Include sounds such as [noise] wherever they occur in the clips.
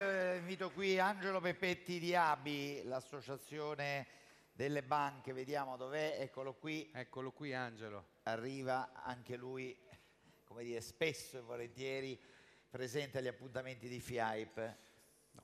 Eh, invito qui Angelo Peppetti di Abi, l'associazione delle banche, vediamo dov'è, eccolo qui, Eccolo qui Angelo. arriva anche lui, come dire, spesso e volentieri presente agli appuntamenti di FIAIP.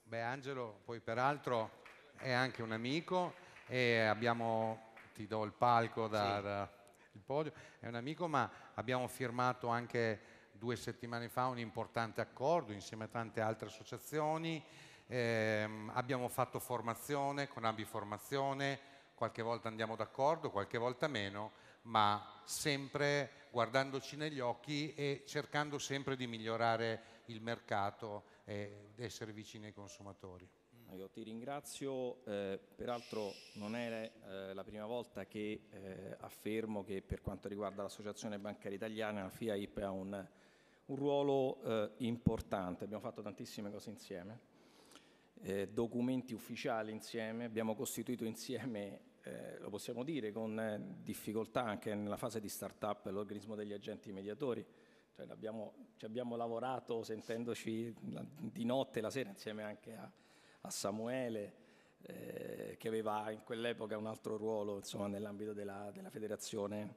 Beh, Angelo poi peraltro è anche un amico e abbiamo, ti do il palco dal il podio, è un amico ma abbiamo firmato anche due settimane fa un importante accordo insieme a tante altre associazioni, Ehm, abbiamo fatto formazione con Abi Formazione, qualche volta andiamo d'accordo, qualche volta meno, ma sempre guardandoci negli occhi e cercando sempre di migliorare il mercato e essere vicini ai consumatori. Io ti ringrazio, eh, peraltro non è eh, la prima volta che eh, affermo che per quanto riguarda l'Associazione Bancaria Italiana la FIAIP ha un, un ruolo eh, importante, abbiamo fatto tantissime cose insieme, eh, documenti ufficiali insieme, abbiamo costituito insieme, eh, lo possiamo dire, con difficoltà anche nella fase di start-up l'organismo degli agenti mediatori, cioè ci abbiamo lavorato sentendoci di notte e la sera insieme anche a, a Samuele, eh, che aveva in quell'epoca un altro ruolo insomma, nell'ambito della, della federazione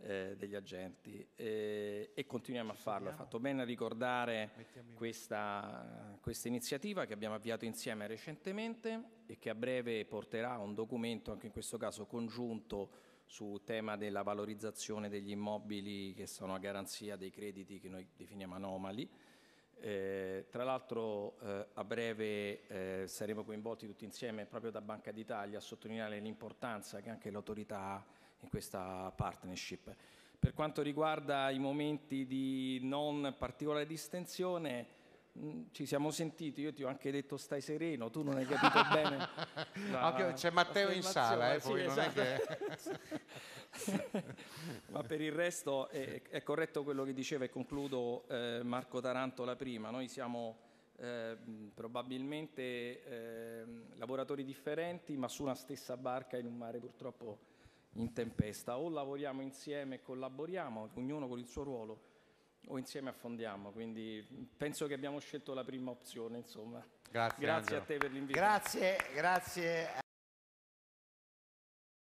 eh, degli agenti Eh, e continuiamo a farlo. Ha fatto bene a ricordare questa, questa iniziativa che abbiamo avviato insieme recentemente e che a breve porterà a un documento, anche in questo caso congiunto, sul tema della valorizzazione degli immobili che sono a garanzia dei crediti che noi definiamo anomali. Eh, tra l'altro eh, a breve eh, saremo coinvolti tutti insieme proprio da Banca d'Italia a sottolineare l'importanza che anche l'autorità ha in questa partnership. Per quanto riguarda i momenti di non particolare distensione, ci siamo sentiti, io ti ho anche detto stai sereno, tu non hai capito [laughs] bene. la- Anche- c'è Matteo in sala, eh, poi Sì, non è esatto. [laughs] Ma per il resto è, è corretto quello che diceva e concludo eh, Marco Tarantola prima. Noi siamo eh, probabilmente eh, lavoratori differenti, ma su una stessa barca in un mare purtroppo in tempesta. O lavoriamo insieme e collaboriamo, ognuno con il suo ruolo, o insieme affondiamo. Quindi penso che abbiamo scelto la prima opzione, insomma. Grazie, Grazie Angelo. a te per l'invito. Grazie, grazie.